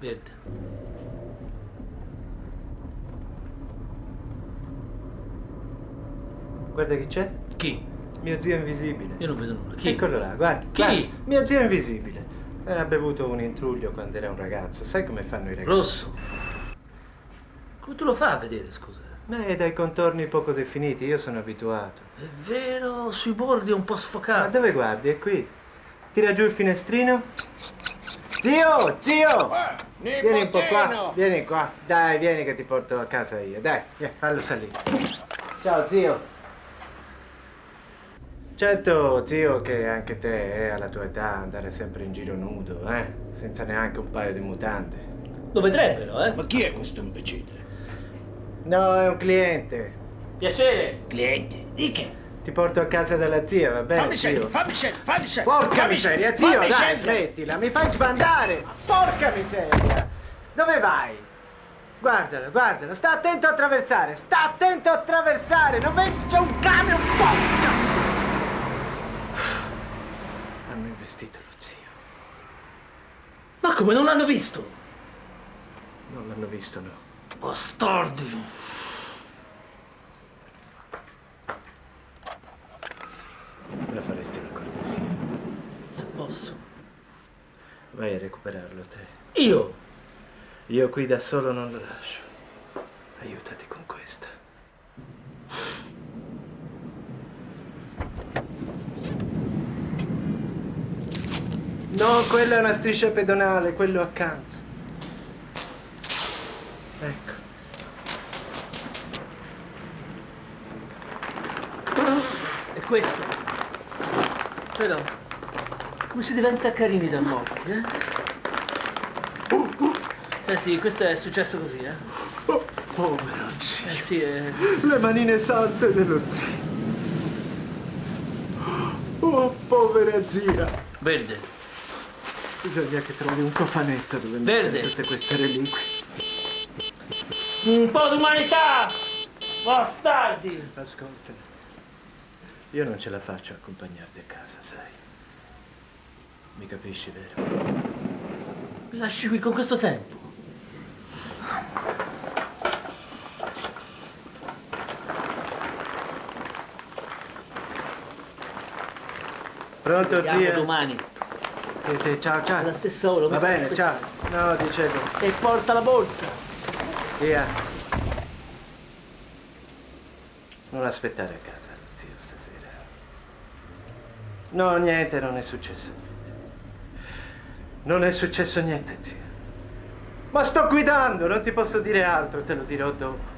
Verde. Guarda chi c'è. Chi? Mio zio invisibile. Io non vedo nulla. Chi? Eccolo là, guarda. Chi? guarda, mio zio invisibile. Eh, ha bevuto un intruglio quando era un ragazzo. Sai come fanno i ragazzi? Rosso. Come tu lo fai a vedere, scusa? Beh, dai contorni poco definiti, io sono abituato. È vero, sui bordi è un po' Ma sfocato. dove guardi? È qui. Tira giù il finestrino. Zio, zio! Vieni un po' qua, vieni qua. Dai, vieni che ti porto a casa io. Dai, vieni, fallo salire. Ciao, zio. Certo, zio, che anche te, eh, alla tua età, andare sempre in giro nudo, eh? Senza neanche un paio di mutande. Lo vedrebbero, eh? Ma chi è questo imbecille? No, è un cliente. Piacere. Cliente? Di che? Ti porto a casa dalla zia, va bene, Fammi zio? sentire, fammi sentire, fammi sentire. Porca fammi miseria, zio, fammi dai, sentire. smettila, mi fai sbandare! Porca miseria! Dove vai? Guardalo, guardalo, sta attento a attraversare, sta attento a attraversare, non vedi c'è un camion, porca! Hanno investito lo zio, Ma come non l'hanno visto? non l'hanno visto, no. Bastardi. Me la faresti una cortesia? Se posso. Vai a recuperarlo te. Io? Io qui da solo non lo lascio. Aiutati con questa. No, quella è una striscia pedonale, quello accanto. Ecco. E questo? Però, come si diventa carini da morti, eh? Senti, questo è successo così, eh? Oh, povero zio. Eh sì, eh. Le manine sante dello zio. Oh, povera zia. Verde. Bisogna che trovi un cofanetto dove Verde. mettere tutte queste reliquie. Un po' d'umanità! Bastardi! Ascolta. Io non ce la faccio a accompagnarti a casa, sai. Mi capisci, vero? Mi lasci qui con questo tempo. Pronto, Vediamo zia? domani. Sì, sì, ciao, ciao. Alla stessa ora. Va bene, ciao. No, dicevo. E porta la borsa. Zia. Non aspettare a casa, zio, stasera. No, niente, non è successo niente. Non è successo niente, zio. Ma sto guidando, non ti posso dire altro, te lo dirò dopo.